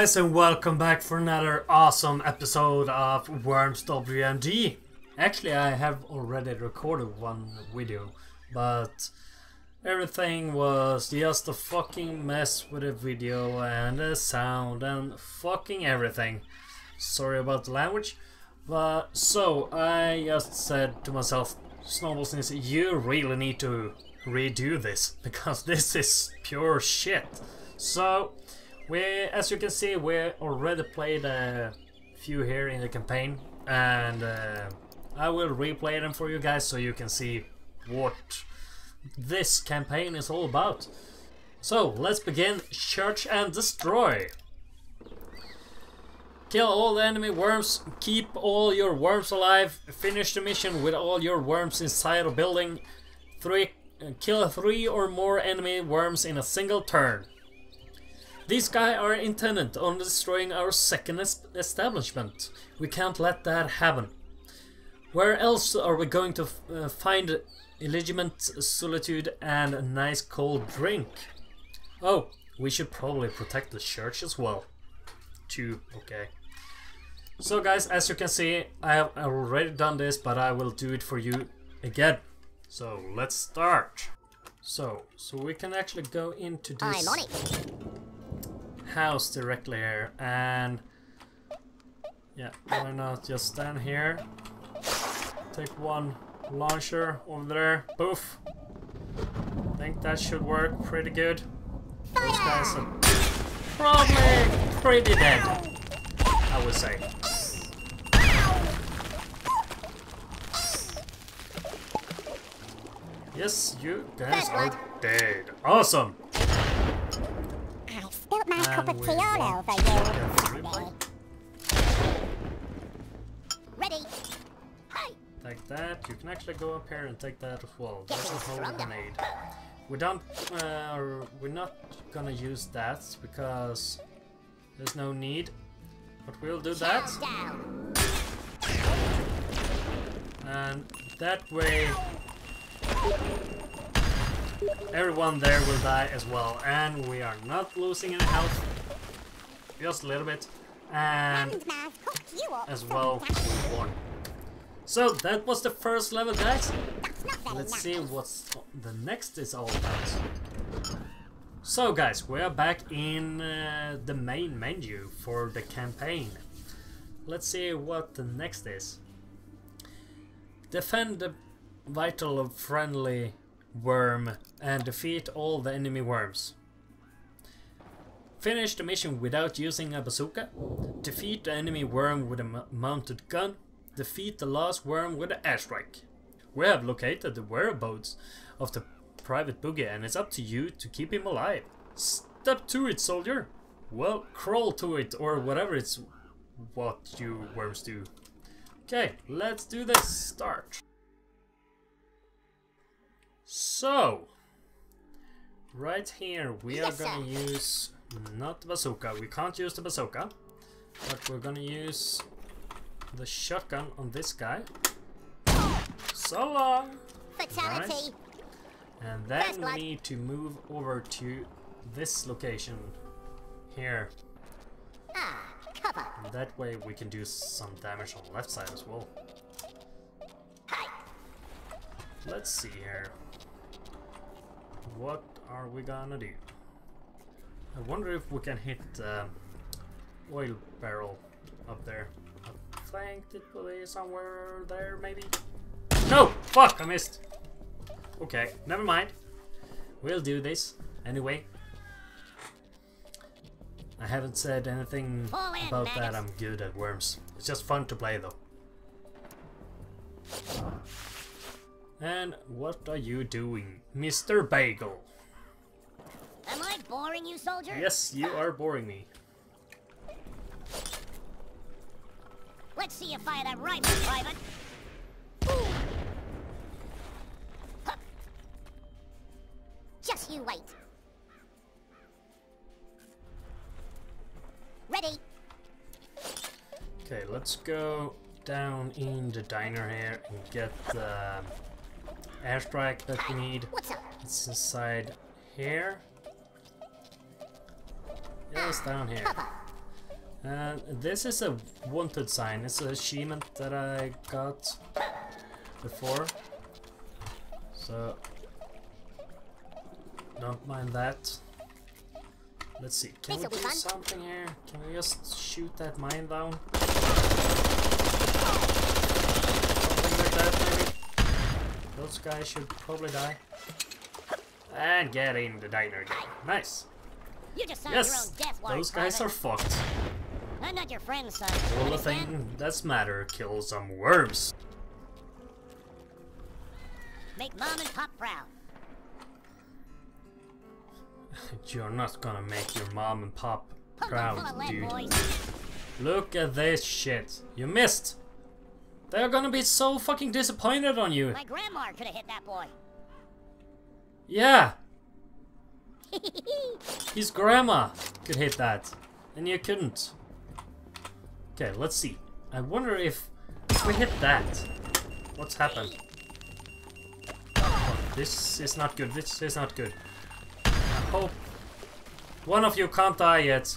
guys and welcome back for another awesome episode of Worms WMD. Actually I have already recorded one video, but everything was just a fucking mess with the video and the sound and fucking everything. Sorry about the language. But so I just said to myself, Snowball you really need to redo this because this is pure shit. So we, as you can see, we already played a few here in the campaign, and uh, I will replay them for you guys so you can see what this campaign is all about. So, let's begin Search and Destroy. Kill all the enemy worms, keep all your worms alive, finish the mission with all your worms inside a building, three, kill three or more enemy worms in a single turn. These guys are intent on destroying our second establishment. We can't let that happen. Where else are we going to uh, find illegitimate solitude and a nice cold drink? Oh, we should probably protect the church as well. Two, okay. So guys, as you can see, I have already done this, but I will do it for you again. So let's start. So, so we can actually go into this. House directly here and yeah why not just stand here? Take one launcher over there poof. I think that should work pretty good. Those guys are probably pretty dead I would say. Yes you guys are dead. Awesome spilt my cup of tea all over you. Ready. Hi. Take that. You can actually go up here and take that as well. That's a whole grenade. We don't. Uh, we're not gonna use that because there's no need. But we'll do that. And that way Everyone there will die as well, and we are not losing any health. Just a little bit. And as well, we won. So that was the first level, guys. Let's see what the next is all about. So guys, we are back in uh, the main menu for the campaign. Let's see what the next is. Defend the vital of friendly worm and defeat all the enemy worms. Finish the mission without using a bazooka. Defeat the enemy worm with a mounted gun. Defeat the last worm with an airstrike. We have located the whereabouts of the private boogie and it's up to you to keep him alive. Step to it, soldier! Well, crawl to it or whatever it's what you worms do. Okay, let's do this. Start. So, right here we are gonna use not the bazooka. We can't use the bazooka, but we're gonna use the shotgun on this guy. So long. Fatality. And then we need to move over to this location here. Ah, cover. And that way we can do some damage on the left side as well. Hi. Let's see here. What are we gonna do? I wonder if we can hit uh, oil barrel up there. I think it will be somewhere there, maybe? No! Fuck, I missed! Okay, never mind. We'll do this anyway. I haven't said anything in, about that I'm good at worms. It's just fun to play though. And what are you doing, Mr. Bagel? Am I boring you, soldier? Yes, you are boring me. Let's see you fire that rifle, Private. Just you wait. Ready. Okay, let's go down in the diner here and get the um, airstrike that we need. What's up? It's inside here. It's down here. Uh, this is a wanted sign. It's a achievement that I got before. So don't mind that. Let's see. Can we This'll do something here? Can we just shoot that mine down? Something like that, maybe. Those guys should probably die. And get in the diner again. Nice. You just signed Yes, your own death warrant, those guys are fucked. I'm not your friend, son. All the thing that's matter, kill some worms. Make mom and pop proud. You're not gonna make your mom and pop Pump 'em full proud, dude. Look at this shit. You missed. They're gonna be so fucking disappointed on you. My grandma could have hit that boy. Yeah, his grandma could hit that, and you couldn't. Okay, let's see. I wonder if we hit that. What's happened? Oh, this is not good. This is not good. I hope one of you can't die yet.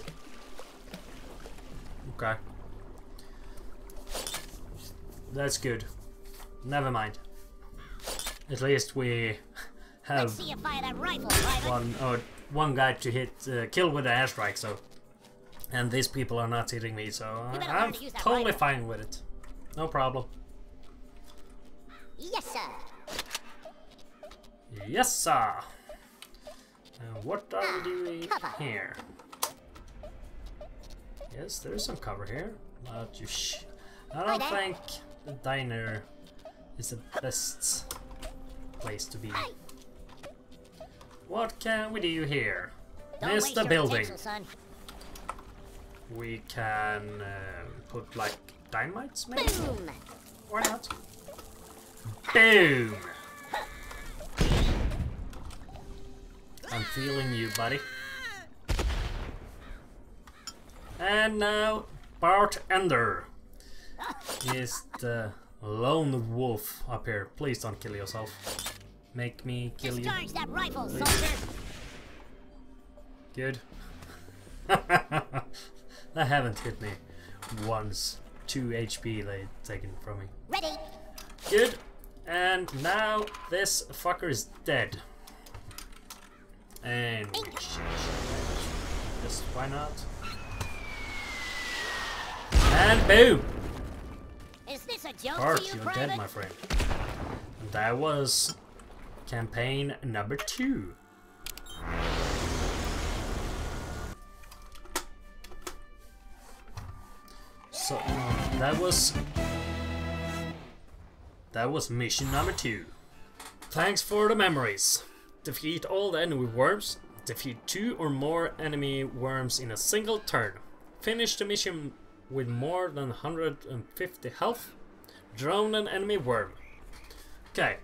That's good. Never mind. At least we have Let's see you fire that rifle, one or one guy to hit uh, kill with an airstrike. So, and these people are not hitting me, so I'm to totally rifle. fine with it. No problem. Yes, sir. Yes, sir. What are we doing here? Yes, there is some cover here. But you sh I don't think the diner is the best place to be. What can we do here? don't Miss the building. We can uh, put like dynamites, maybe? Boom. Why not? Boom! I'm feeling you, buddy. And now, Bart Ender is the lone wolf up here. Please don't kill yourself. Make me kill you. Discharge that rifle, Please. soldier. Good. they haven't hit me once. 2 HP they taken from me. Ready. Good. And now this fucker is dead. And. Just why not? And boom! This a joke you, you're Private? dead, my friend. That was campaign number two. So that was that was mission number two. Thanks for the memories. Defeat all the enemy worms. Defeat two or more enemy worms in a single turn. Finish the mission with more than 150 health. Drone an enemy worm. Okay.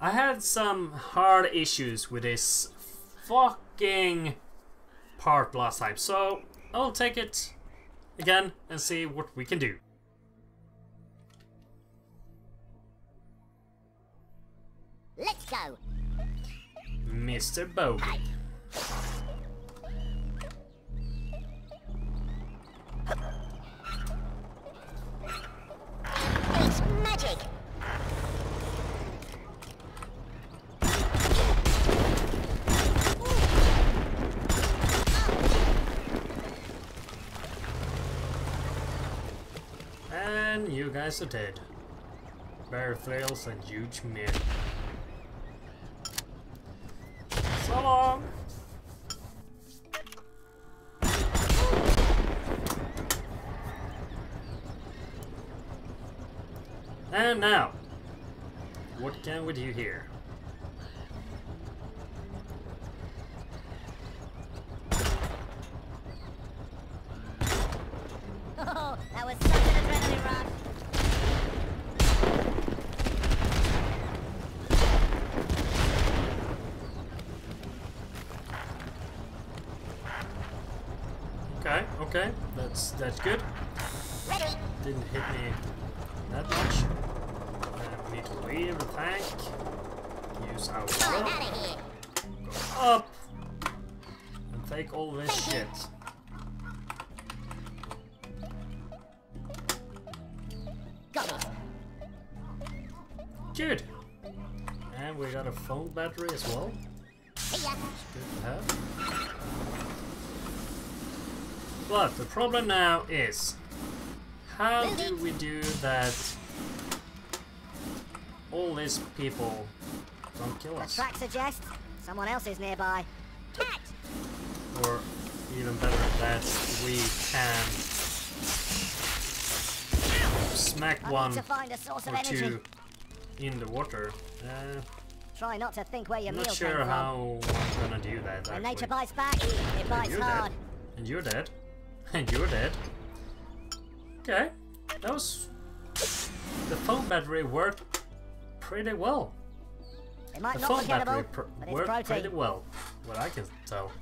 I had some hard issues with this fucking part last time, so I'll take it again and see what we can do. Let's go. Mr. Bogey. And you guys are dead. Bear thrills and huge men. So long! And now, what can we do here? Oh, that was such Okay, that's that's good. Didn't hit me that much. Uh, we need to leave the tank. Use our rope. Go up! And take all this shit. Good! And we got a phone battery as well. Good to have. But the problem now is, how do we do that all these people don't kill us? The track suggests someone else is nearby. Cat. Or even better, that we can smack one need to find a source of or two in the water. Uh, Try not to think where your I'm meal not came sure from. how I'm gonna do that When nature bites back, it bites hard. dead. And you're dead. And you're dead. Okay. That was... The phone battery worked pretty well. It might The not phone battery pr- but it's worked pretty well. What I can tell.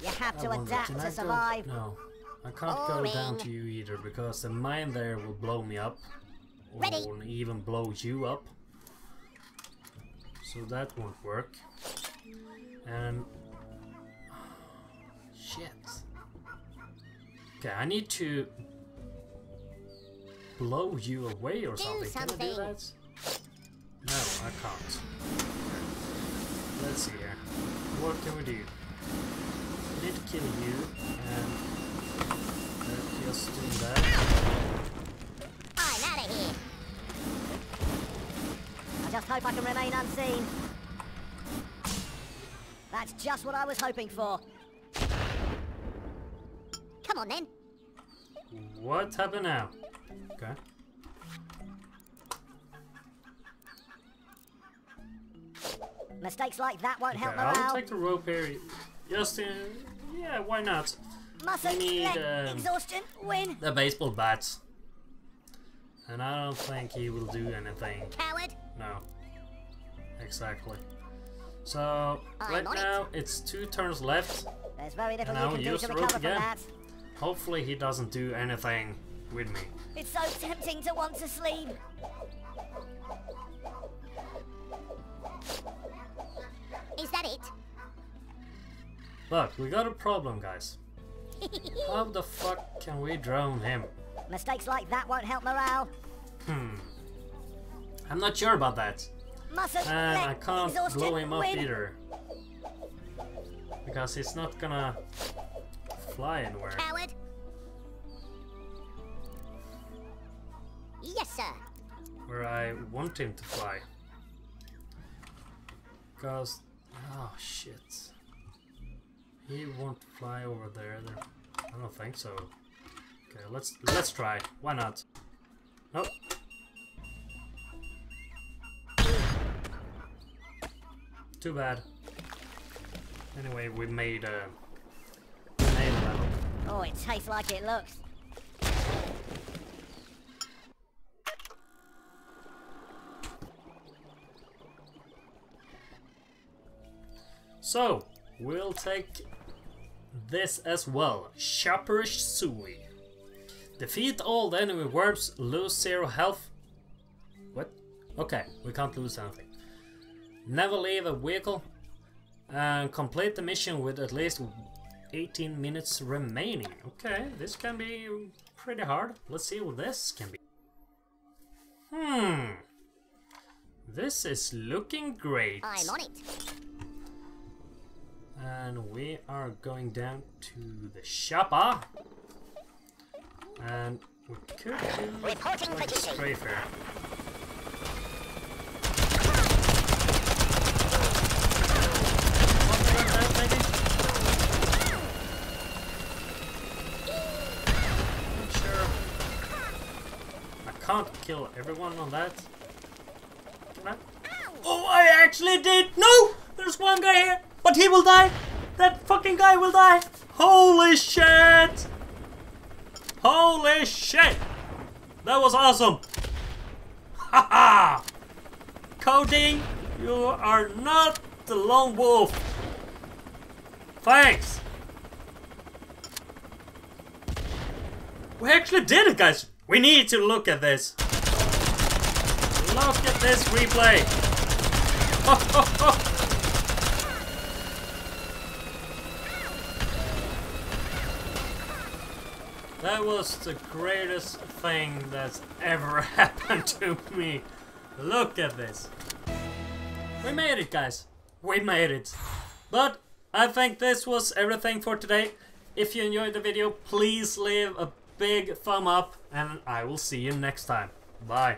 You have to adapt can I to go- survive. No. I can't go down to you either because the mine there will blow me up. Or Ready. will even blow you up. So that won't work. And... Shit. Okay, I need to blow you away or Do something. Can I do that? No, I can't. Let's see here. What can we do? We need to kill you and uh, just do that. I'm out of here. I just hope I can remain unseen. That's just what I was hoping for. On then. What happened now? Okay. Mistakes like that won't Okay, help I'll morale. take the rope here. Just in, yeah, why not? Muscle, we need, um, exhaustion, win. The baseball bats. And I don't think he will do anything. Coward. No. Exactly. So, I'm right on it. now it's two turns left. There's very little And you I'll can do use to rope recover from again. that. Hopefully he doesn't do anything with me. It's so tempting to want to sleep. Is that it? But we got a problem, guys. How the fuck can we drown him? Mistakes like that won't help morale. Hmm. I'm not sure about that. Muscle, And I can't blow him up win. either. Because he's not gonna fly anywhere. Coward. Yes, sir. Where I want him to fly. Because... Oh shit. He won't fly over there. there. I don't think so. Okay, let's let's try. Why not? Nope. Too bad. Anyway, we made a level. Oh, it tastes like it looks. So, we'll take this as well. Shopperish Sui. Defeat all the enemy worms, lose zero health. What? Okay, we can't lose anything. Never leave a vehicle. And complete the mission with at least 18 minutes remaining. Okay, this can be pretty hard. Let's see what this can be. Hmm. This is looking great. I'm on it. And we are going down to the shopper. And we could do Reporting like for duty. strafe here. Something like that, maybe? Not sure. I can't kill everyone on that. I? Oh, I actually did! No! There's one guy here, but he will die! That fucking guy will die! Holy shit! Holy shit! That was awesome! Haha! Coding, you are not the lone wolf! Thanks! We actually did it, guys! We need to look at this! Look at this replay! That was the greatest thing that's ever happened to me. Look at this. We made it, guys. We made it. But I think this was everything for today. If you enjoyed the video, please leave a big thumb up and I will see you next time. Bye.